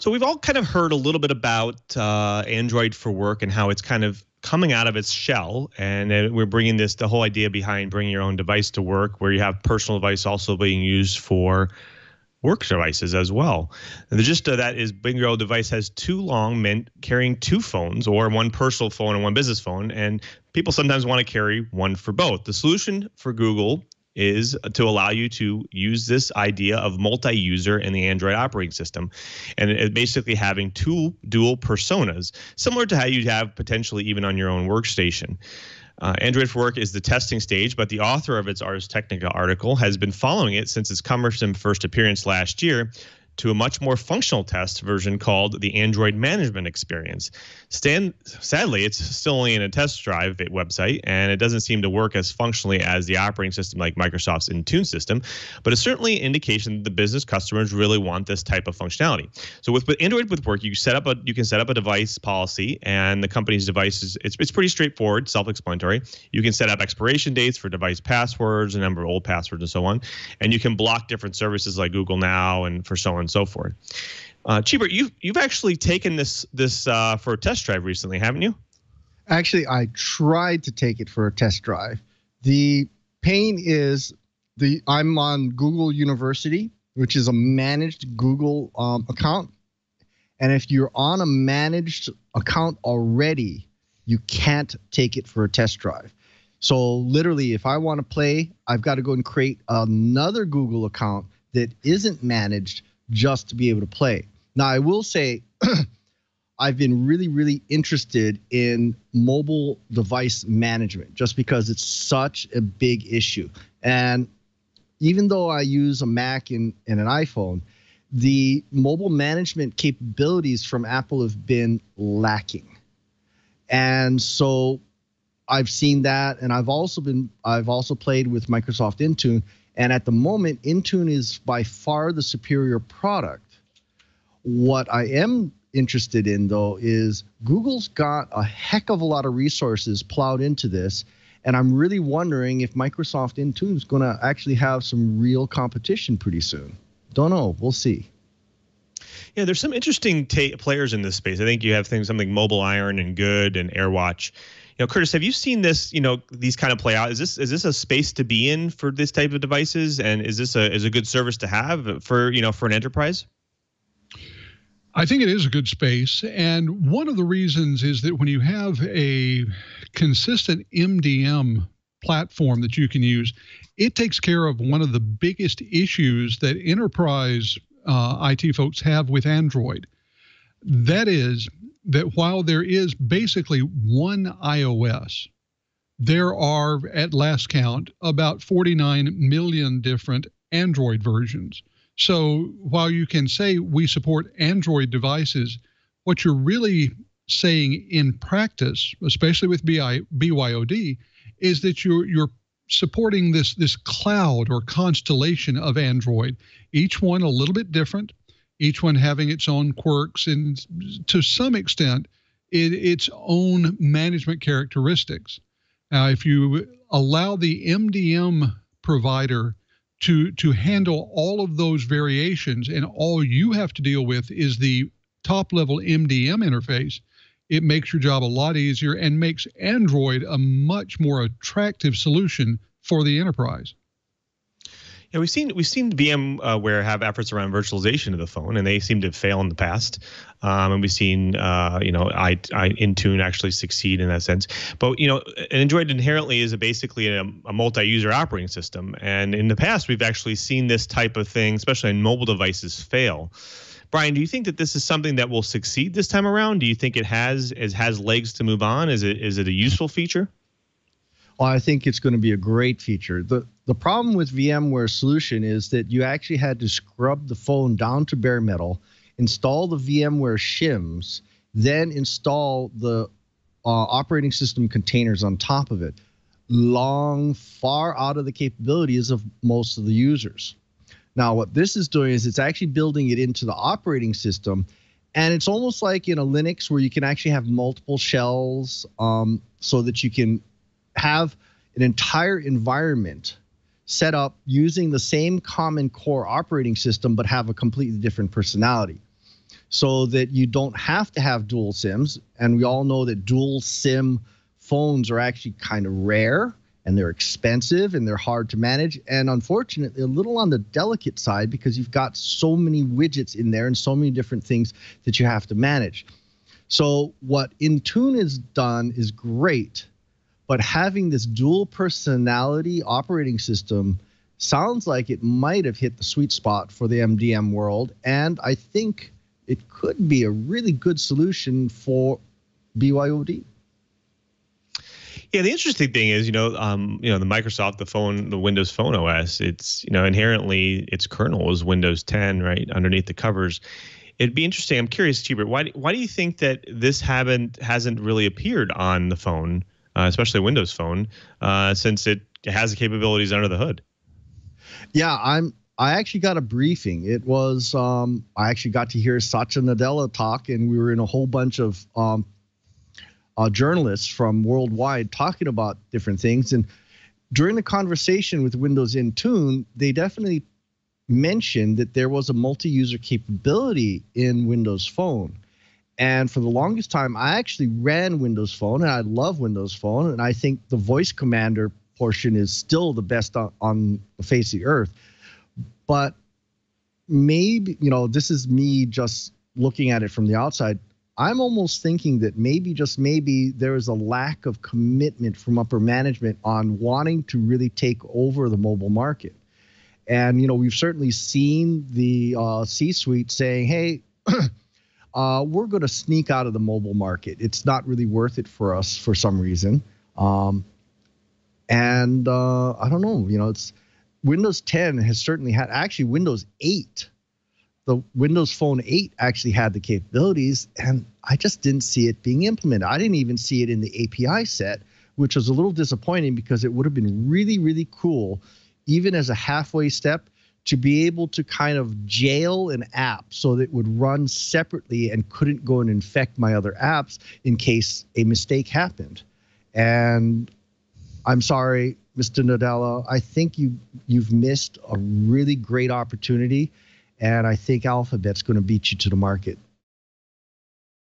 So we've all kind of heard a little bit about uh, Android for Work and how it's kind of coming out of its shell, and we're bringing this the whole idea behind bringing your own device to work, where you have personal device also being used for work devices as well. And the gist of that is Bring Your Own Device has too long meant carrying two phones or one personal phone and one business phone. And people sometimes want to carry one for both. The solution for Google is to allow you to use this idea of multi-user in the Android operating system, and basically having two dual personas, similar to how you'd have potentially even on your own workstation. Uh, Android for Work is the testing stage, but the author of its Ars Technica article has been following it since its cumbersome first appearance last year to a much more functional test version called the Android Management Experience. Sadly, it's still only in a test drive website, and it doesn't seem to work as functionally as the operating system like Microsoft's Intune system, but it's certainly an indication that the business customers really want this type of functionality. So with, with Android with Work, you set up a you can set up a device policy, and the company's device is it's, it's pretty straightforward, self-explanatory. You can set up expiration dates for device passwords, a number of old passwords, and so on, and you can block different services like Google Now and for so on and so forth. Uh, you've you've actually taken this this uh, for a test drive recently, haven't you? Actually, I tried to take it for a test drive. The pain is the I'm on Google University, which is a managed Google um, account, and if you're on a managed account already, you can't take it for a test drive. So literally, if I want to play, I've got to go and create another Google account that isn't managed just to be able to play. Now, I will say, I've been really, really interested in mobile device management just because it's such a big issue. And even though I use a Mac and, and an iPhone, the mobile management capabilities from Apple have been lacking. And so I've seen that and I've also been I've also played with Microsoft Intune and at the moment Intune is by far the superior product what I am interested in, though, is Google's got a heck of a lot of resources plowed into this. And I'm really wondering if Microsoft Intune is going to actually have some real competition pretty soon. Don't know. We'll see. Yeah, there's some interesting ta- players in this space. I think you have things something Mobile Iron and Good and AirWatch. Know, Curtis, have you seen this? You know, these kind of play out. Is this is this a space to be in for this type of devices? And is this a is a good service to have for you know for an enterprise? I think it is a good space. And one of the reasons is that when you have a consistent MDM platform that you can use, it takes care of one of the biggest issues that enterprise uh, IT folks have with Android. That is, that while there is basically one iOS, there are, at last count, about 49 million different Android versions. So while you can say we support Android devices, what you're really saying in practice, especially with BI, BYOD, is that you're you're supporting this this cloud or constellation of Android, each one a little bit different, each one having its own quirks and to some extent it, its own management characteristics. Now, if you allow the MDM provider to to handle all of those variations and all you have to deal with is the top level MDM interface it makes your job a lot easier and makes android a much more attractive solution for the enterprise yeah, we've seen we've seen VMware have efforts around virtualization of the phone, and they seem to fail in the past. Um, and we've seen uh, you know I, I Intune actually succeed in that sense. But you know, Android inherently is a basically a, a multi-user operating system, and in the past we've actually seen this type of thing, especially in mobile devices, fail. Brian, do you think that this is something that will succeed this time around? Do you think it has it has legs to move on? Is it is it a useful feature? Well, I think it's going to be a great feature. The the problem with VMware solution is that you actually had to scrub the phone down to bare metal, install the VMware shims, then install the uh, operating system containers on top of it, long far out of the capabilities of most of the users. Now, what this is doing is it's actually building it into the operating system, and it's almost like in a Linux where you can actually have multiple shells, um, so that you can have an entire environment set up using the same common core operating system but have a completely different personality. so that you don't have to have dual SIMs. And we all know that dual SIM phones are actually kind of rare and they're expensive and they're hard to manage and unfortunately a little on the delicate side because you've got so many widgets in there and so many different things that you have to manage so what intune has done is great but having this dual personality operating system sounds like it might have hit the sweet spot for the mdm world and i think it could be a really good solution for byod yeah, the interesting thing is, you know, um, you know, the Microsoft, the phone, the Windows Phone OS, it's you know inherently its kernel is Windows 10, right underneath the covers. It'd be interesting. I'm curious, Hubert, why why do you think that this haven't hasn't really appeared on the phone, uh, especially Windows Phone, uh, since it has the capabilities under the hood? Yeah, I'm I actually got a briefing. It was um, I actually got to hear Satya Nadella talk, and we were in a whole bunch of um, uh, journalists from worldwide talking about different things. And during the conversation with Windows Intune, they definitely mentioned that there was a multi-user capability in Windows Phone. And for the longest time, I actually ran Windows Phone, and I love Windows Phone, and I think the voice commander portion is still the best on, on the face of the earth. But maybe you know, this is me just looking at it from the outside. I'm almost thinking that maybe, just maybe, there is a lack of commitment from upper management on wanting to really take over the mobile market. And, you know, we've certainly seen the uh, C suite saying, hey, uh, we're going to sneak out of the mobile market. It's not really worth it for us for some reason. Um, and uh, I don't know, you know, it's Windows 10 has certainly had, actually, Windows 8 the Windows Phone 8 actually had the capabilities, and I just didn't see it being implemented. I didn't even see it in the API set, which was a little disappointing because it would have been really, really cool, even as a halfway step, to be able to kind of jail an app so that it would run separately and couldn't go and infect my other apps in case a mistake happened. And I'm sorry, Mr. Nadella, I think you you've missed a really great opportunity and I think Alphabet's going to beat you to the market.